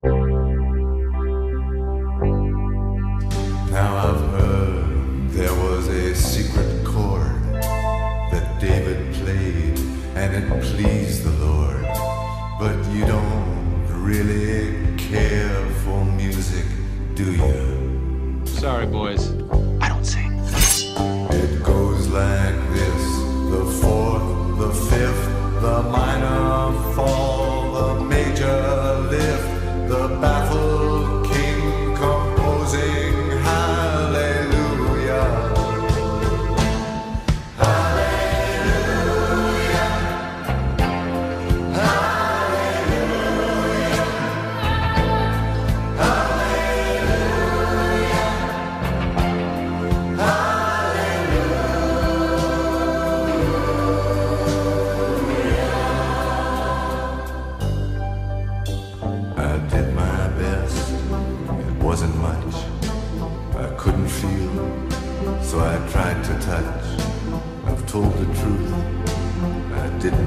Now I've heard there was a secret chord that David played and it pleased the Lord. But you don't really care for music, do you? Sorry, boys. I don't sing. It goes like this the fourth, the fifth, the minor fall, the major lift, the baffled wasn't much. I couldn't feel, so I tried to touch. I've told the truth. I didn't